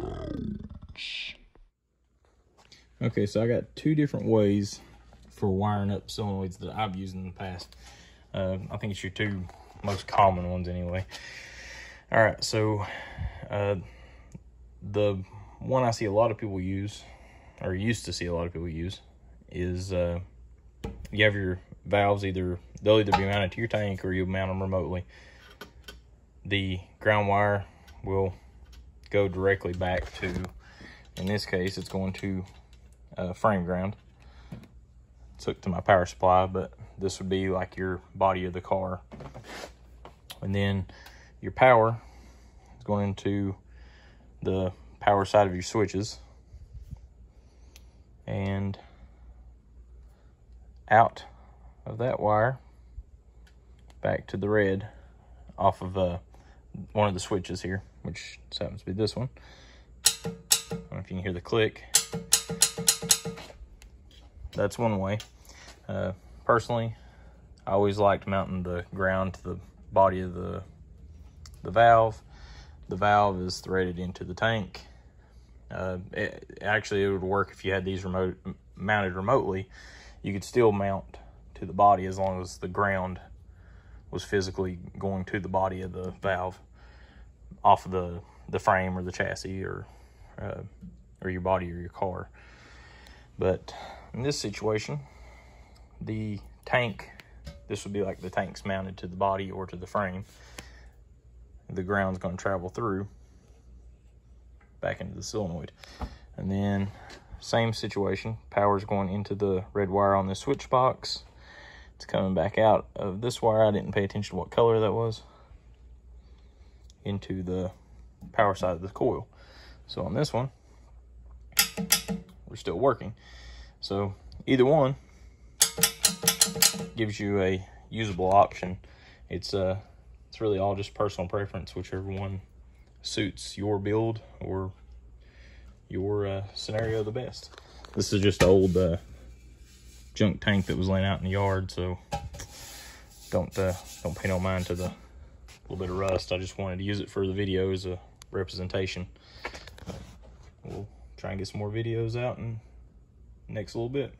change. Okay, so I got two different ways for wiring up solenoids that I've used in the past. Uh, I think it's your two most common ones anyway. All right, so uh, the one I see a lot of people use, or used to see a lot of people use, is uh, you have your valves either, they'll either be mounted to your tank or you'll mount them remotely. The ground wire will go directly back to, in this case, it's going to uh, frame ground. It's hooked to my power supply, but this would be like your body of the car. And then your power is going into the power side of your switches. And out of that wire back to the red off of uh, one of the switches here, which happens to be this one. I don't know if you can hear the click. That's one way. Uh, personally, I always liked mounting the ground to the body of the, the valve. The valve is threaded into the tank. Uh, it, actually, it would work if you had these remote mounted remotely. You could still mount to the body as long as the ground was physically going to the body of the valve off of the, the frame or the chassis or uh, or your body or your car. But in this situation, the tank, this would be like the tank's mounted to the body or to the frame. The ground's going to travel through back into the solenoid. And then same situation, power's going into the red wire on the switch box. It's coming back out of this wire. I didn't pay attention to what color that was. Into the power side of the coil. So on this one, we're still working. So either one gives you a usable option. It's uh, it's really all just personal preference, whichever one suits your build or your uh, scenario the best. This is just an old uh, junk tank that was laying out in the yard, so don't uh, don't pay no mind to the little bit of rust. I just wanted to use it for the video as a representation. We'll try and get some more videos out in next little bit.